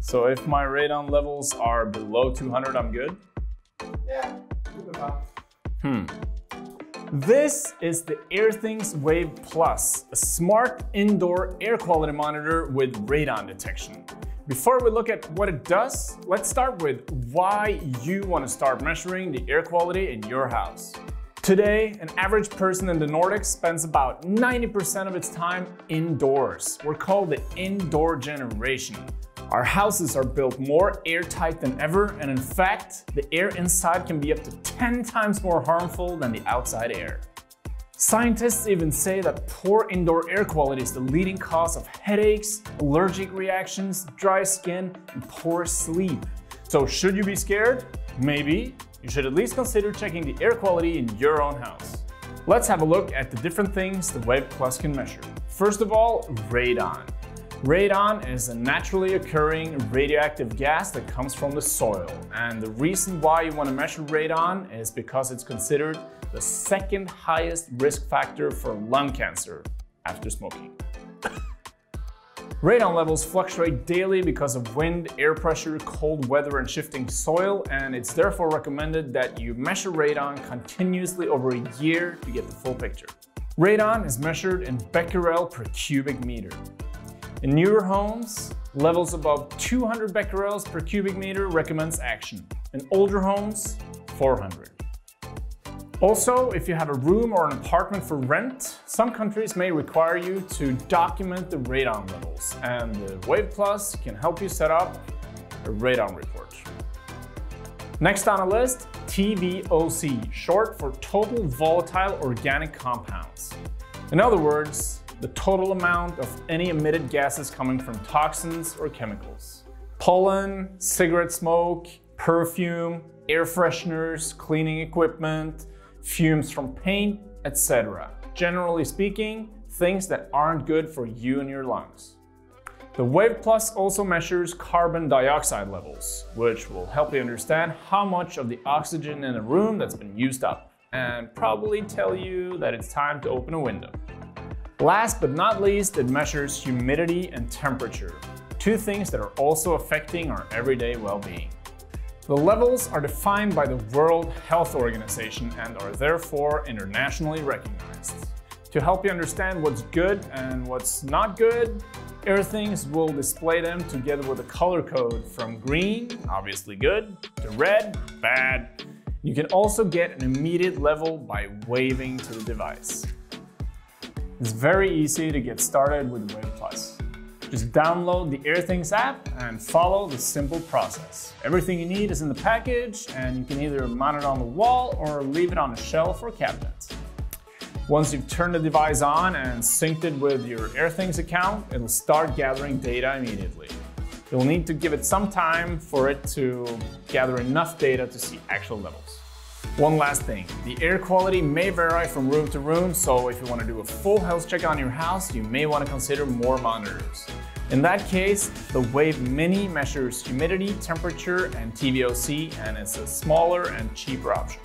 So if my radon levels are below 200, I'm good? Yeah, good enough. Hmm. This is the Airthings Wave Plus, a smart indoor air quality monitor with radon detection. Before we look at what it does, let's start with why you want to start measuring the air quality in your house. Today, an average person in the Nordics spends about 90% of its time indoors. We're called the indoor generation. Our houses are built more airtight than ever, and in fact, the air inside can be up to 10 times more harmful than the outside air. Scientists even say that poor indoor air quality is the leading cause of headaches, allergic reactions, dry skin, and poor sleep. So should you be scared? Maybe. You should at least consider checking the air quality in your own house. Let's have a look at the different things the Wave Plus can measure. First of all, radon. Radon is a naturally occurring radioactive gas that comes from the soil. And the reason why you want to measure radon is because it's considered the second highest risk factor for lung cancer after smoking. Radon levels fluctuate daily because of wind, air pressure, cold weather, and shifting soil, and it's therefore recommended that you measure radon continuously over a year to get the full picture. Radon is measured in becquerel per cubic meter. In newer homes, levels above 200 becquerels per cubic meter recommends action. In older homes, 400. Also, if you have a room or an apartment for rent, some countries may require you to document the radon levels, and Wave Plus can help you set up a radon report. Next on the list, TVOC, short for Total Volatile Organic Compounds. In other words, the total amount of any emitted gases coming from toxins or chemicals. Pollen, cigarette smoke, perfume, air fresheners, cleaning equipment, fumes from paint, etc. Generally speaking, things that aren't good for you and your lungs. The Wave Plus also measures carbon dioxide levels, which will help you understand how much of the oxygen in a room that's been used up, and probably tell you that it's time to open a window. Last but not least, it measures humidity and temperature, two things that are also affecting our everyday well-being. The levels are defined by the World Health Organization and are therefore internationally recognized. To help you understand what's good and what's not good, Airthings will display them together with a color code from green, obviously good, to red, bad. You can also get an immediate level by waving to the device. It's very easy to get started with Wave Plus. Just download the Airthings app and follow the simple process. Everything you need is in the package and you can either mount it on the wall or leave it on a shelf or cabinet. Once you've turned the device on and synced it with your Airthings account, it'll start gathering data immediately. You'll need to give it some time for it to gather enough data to see actual levels. One last thing, the air quality may vary from room to room, so if you want to do a full health check on your house, you may want to consider more monitors. In that case, the Wave Mini measures humidity, temperature, and TVOC, and it's a smaller and cheaper option.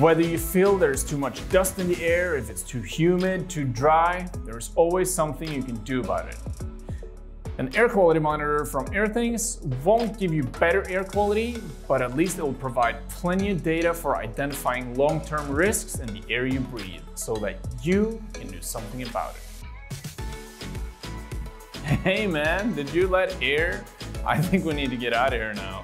Whether you feel there's too much dust in the air, if it's too humid, too dry, there's always something you can do about it. An air quality monitor from Airthings won't give you better air quality, but at least it will provide plenty of data for identifying long-term risks in the air you breathe, so that you can do something about it. Hey man, did you let air? I think we need to get out of here now.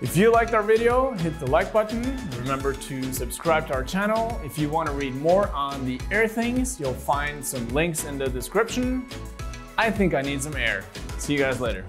If you liked our video, hit the like button. Remember to subscribe to our channel. If you want to read more on the Airthings, you'll find some links in the description. I think I need some air. See you guys later.